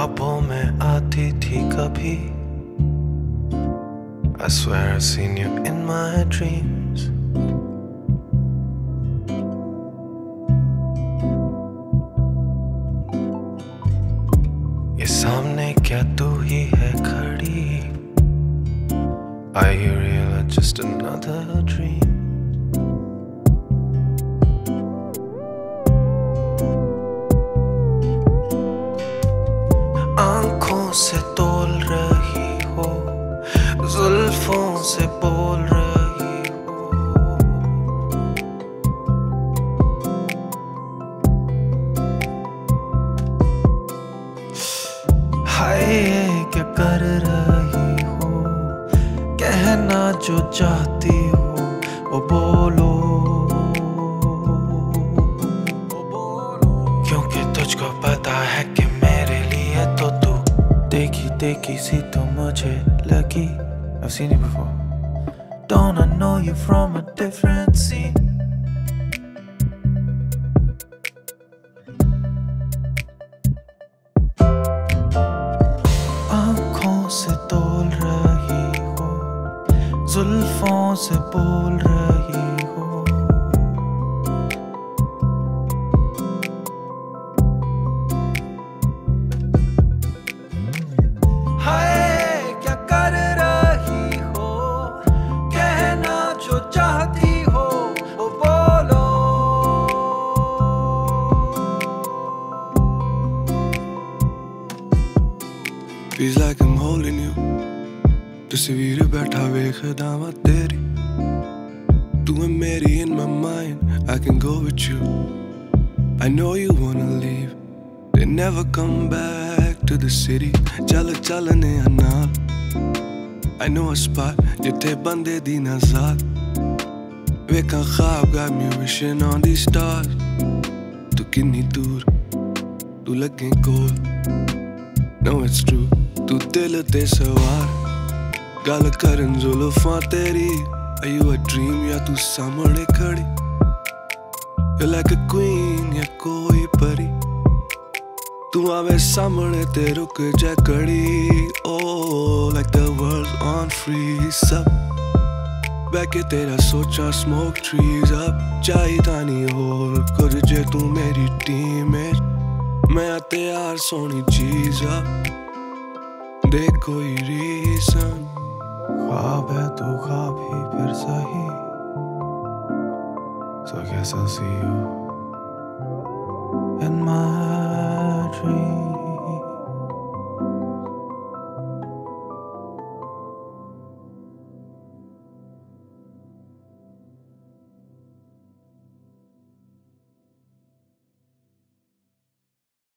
ख्वाबों में आती थी कभी I swear I've seen you in my dreams ये सामने क्या तू ही है खड़ी Are you से तोल रही हो, जुल्फों से बोल रही हो। हाय क्या कर रही हो, कहना जो चाहती हो, वो बोलो। देखी देखी सी तो मुझे लगी I've seen you before Don't I know you from a different scene आंखों से तोल रही हो जुल्फों से बोल रही Feels like I'm holding you. तस्वीर बैठा बेखदा मैं तेरी। तू है मेरी in my mind. I can go with you. I know you wanna leave. They never come back to the city. चल चल ने अनाल I know a spot. जिथे बंदे दी We वेखां ख्वाब got me wishing on these stars. तू किन्नी दूर? तू लगे कोल No it's true. ਤੂੰ ਦਿਲ ਤੇ ਸਵਾਰ ਗੱਲ ਕਰਨ ਜ਼ੁਲਫਾਂ ਤੇਰੀ Are you a dream ਜਾਂ ਤੂੰ ਸਾਹਮਣੇ ਖੜੀ You're like a queen ਜਾਂ ਕੋਈ ਪਰੀ ਤੂੰ ਆਵੇ ਸਾਹਮਣੇ ਤੇ ਰੁਕ ਜਾ ਕੜੀ Oh, like the world's on freeze up ਬਹਿ ਕੇ ਤੇਰਾ ਸੋਚਾਂ smoke trees up ਚਾਹੀਦਾ ਨਹੀਂ ਹੋਰ ਕੁਝ ਜੇ ਤੂੰ ਮੇਰੀ ਟੀਮ ਵਿੱਚ ਮੈਂ ਤਿਆਰ ਸੋਹਣੀ ਚੀਜ਼ ਆ ढूंढे कोई रीजन ख्वाब है तो ख्वाब ही फिर सही So I guess I'll see you in my dreams.